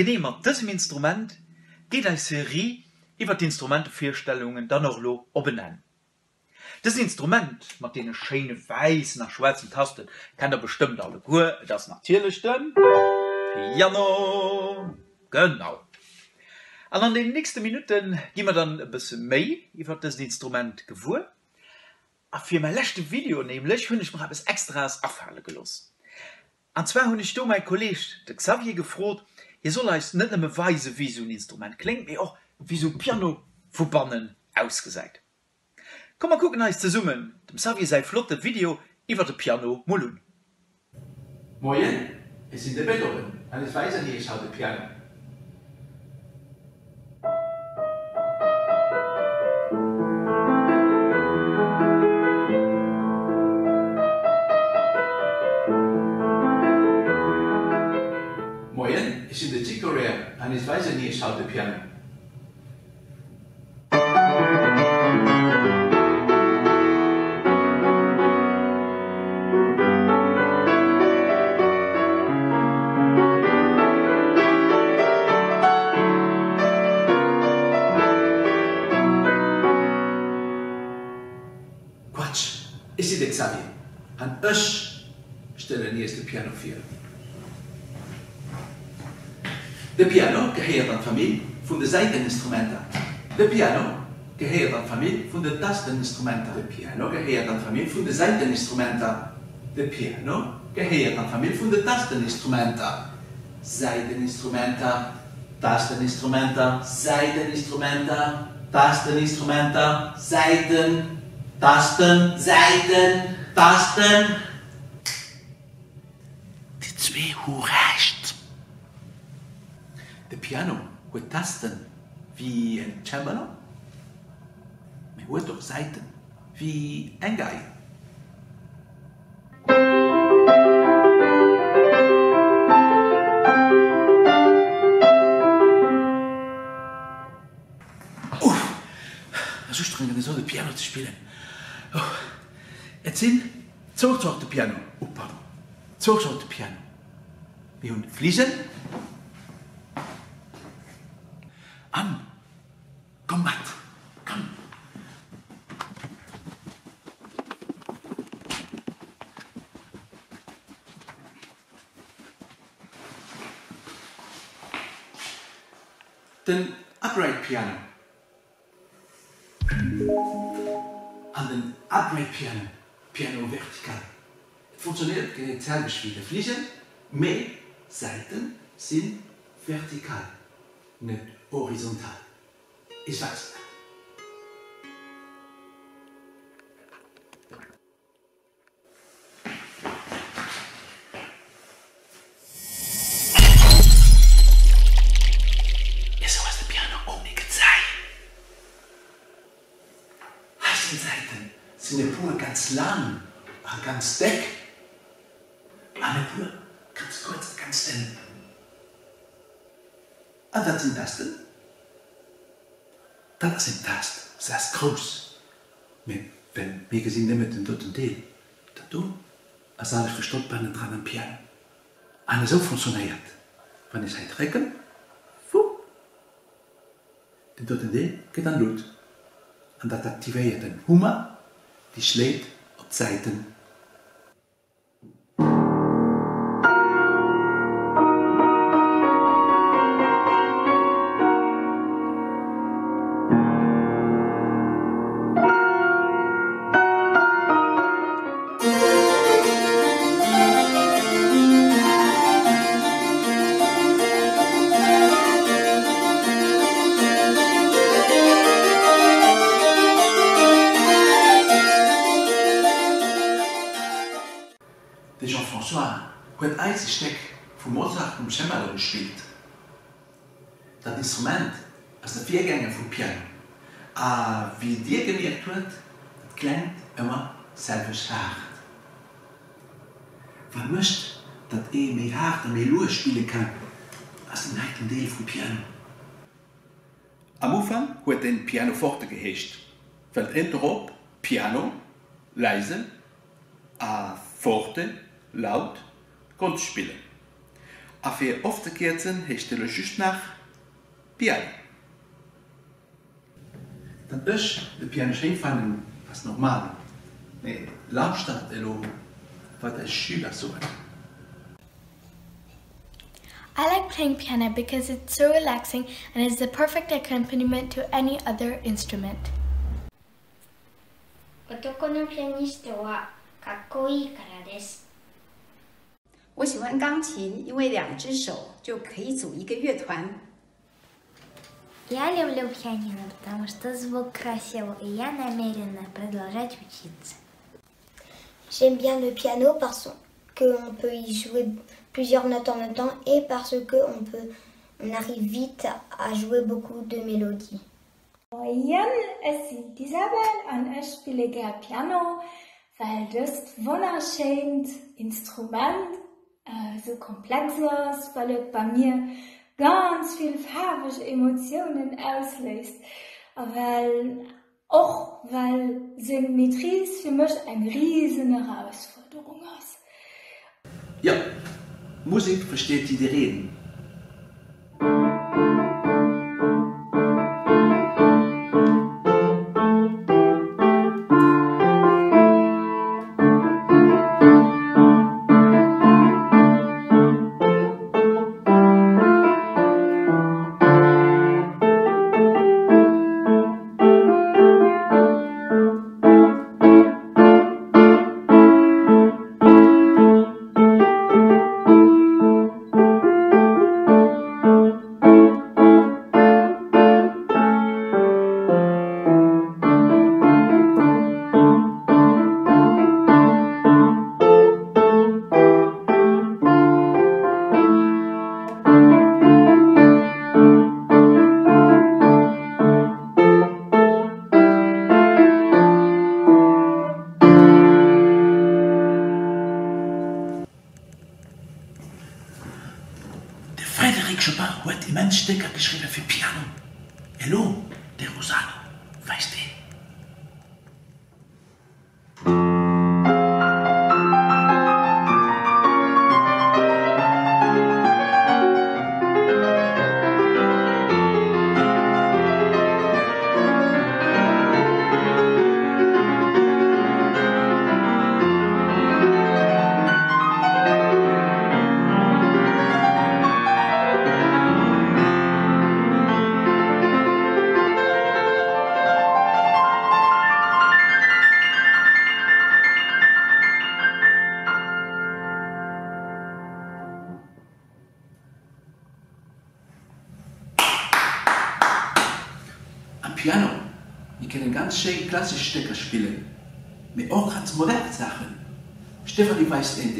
Genehm ab diesem Instrument geht eine Serie über die Instrumentefirstellungen dann noch lo obenennen. Das Instrument mit den schönen weis nach schwarzen Tasten kann der bestimmt alle gut, das natürlich natierlechten Piano Genau an an den nächsten Minuten gimmer dann bis méi iwwer das Instrument gewur fir mein lechte Video nämlich hunn ich hab es extras afhalle gelos. An zwei hunn ich do mein kollege de Xavier gefrot, je soll als net nemme Weise wie so ein Instrument klingt mir auch wie so Piano verbannen ausgeseit. Komm mal gucken als ze summen, dem Xavier sei flotte Video iwwer de Piano mullen. Moin, es sind de Beethoven, alles weiß an die ich habe Piano. piece out the piano. And es ist Xavier. the Ösch stelle nie Piano 4. De Piano geheiert an Familie vun de Seiteninstrumenter. De Piano geheiert an Familie vun de Tasteninstrumenter. De Piano geheiert an Familie vun de Seiteninstrumenter. De Piano geheiert an Familie vun de Tasteninstrumenter. Seiteninstrumenter, Tasteninstrumenter, Seiteninstrumenter, Tasteninstrumenter, Seiten, Tasten, Seiten, Tasten. Die zwee hoe reich. De Piano huet Tasten wie Cembalo. Me huet doch Seiten wie ein Gei. Uff, so de Piano zu spielen. Oh. Et sinn zocht de Piano oh, pardon. Zocht de Piano. Wie hun Fliesen an Komm mat Komm. Den Upright Piano. An den Upright Piano Piano vertikal. Funktioniert selbisch wie de Fliegen, me Seiten sind vertikal, net horizontal. Ich weiß. Die Seiten sind eine pur ganz lang, ganz dick. Dat sind fest se kraus wenn mir gesinn nimmet den dotten Deel. Dat du as alle verstoppt bei den dran Pi an so funktioniert wann isheit recken den dotten Deel geht an Lot an dat aktivéiert den Hummer die schlägt op Seiten Stimme gespielt. Das Instrument ist der Viergänge von Piano. Ah, wie dir gewirkt wird, das klingt immer selbst hart. Man möchte, dass er mehr hart und mehr Ruhe spielen kann, als ein heiklen Teil vom Piano. Am Anfang wird den Piano fortgehecht. Fällt entweder Piano, leise, a forte, laut, Kunst spielen. A fir oftekeerten hechtelle just nach Piano. Dat ëch de Pianoché fannnen was normal. Nee, Lautstadt elo wat der Schüler so. I like playing piano because it's so relaxing and is the perfect accompaniment to any other instrument. 男のピアニストはかっこいいからです。 我喜欢钢琴，因为两只手就可以组一个乐团。 Я люблю пианино, потому что звук красивый, и я намерена продолжать учиться. J'aime bien le piano parce qu'on peut y jouer plusieurs notes en même temps et parce qu'on peut, on arrive vite à jouer beaucoup de mélodies. Jan es ist Isabel und ich spiele gerne Piano, weil das ein wunderschönes Instrument so komplex ist, weil es bei mir ganz viele farbige Emotionen auslöst. Weil, auch weil Symmetries für mich eine riesige Herausforderung ist. Ja, Musik versteht die Reden. Geschrieben für Piano. Hallo, der Rosano, weißt du? Piano, wir können ganz schön klassische Stücke spielen. Mit auch ganz moderne Sachen. Stefanie weiß ein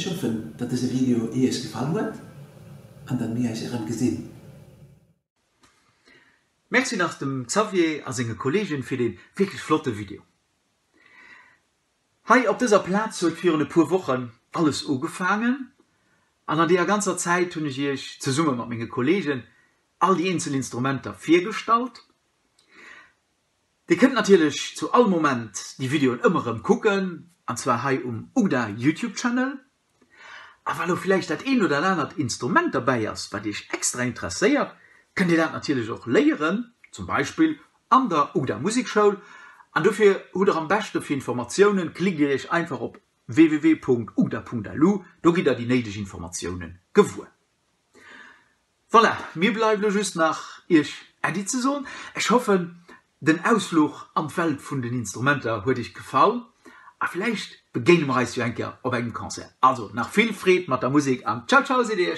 Ich hoffe, dass dieses Video euch gefallen hat und dann mir es gesehen. Merci nach dem Xavier als seine Kollegin für den wirklich flotte Video. Hi, auf dieser Platz wird für eine paar Wochen alles angefangen. Und an der ganzer Zeit tun ich ich zu Summe mit meinen Kollegen all die Einzelinstrumente viergestalt. Die könnt natürlich zu allem Moment die Video immer im gucken. Und zwar hi um Uda YouTube Aber weil du vielleicht das ein oder andere Instrument dabei hast bei dich extra interessiert könnt ihr das natürlich auch lehren. Zum Beispiel an der Uda Musikshow an dafür oder am besten für Informationen klicke ich einfach auf www.uda.lu da geht da die nächsten Informationen gewohnt voilà, mir bleibt just nach ich die Saison ich hoffe den Ausflug am Feld von den Instrumenten wurde ich gefallen aber vielleicht beginnen wir als Janker auf einem Konzert. Also nach viel Fried mit der Musik am ciao ciao seht ihr